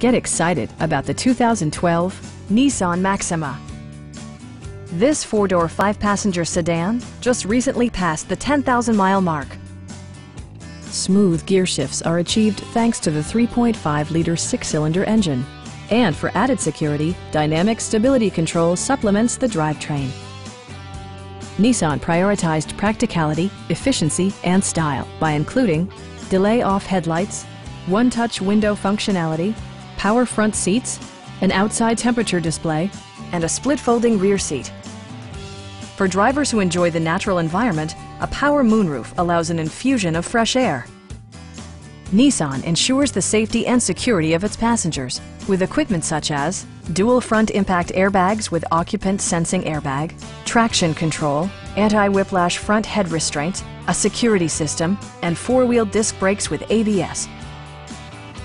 Get excited about the 2012 Nissan Maxima. This four-door, five-passenger sedan just recently passed the 10,000-mile mark. Smooth gear shifts are achieved thanks to the 3.5-liter six-cylinder engine. And for added security, Dynamic Stability Control supplements the drivetrain. Nissan prioritized practicality, efficiency, and style by including delay off headlights, one-touch window functionality, power front seats, an outside temperature display, and a split folding rear seat. For drivers who enjoy the natural environment, a power moonroof allows an infusion of fresh air. Nissan ensures the safety and security of its passengers with equipment such as dual front impact airbags with occupant sensing airbag, traction control, anti-whiplash front head restraints, a security system, and four-wheel disc brakes with ABS.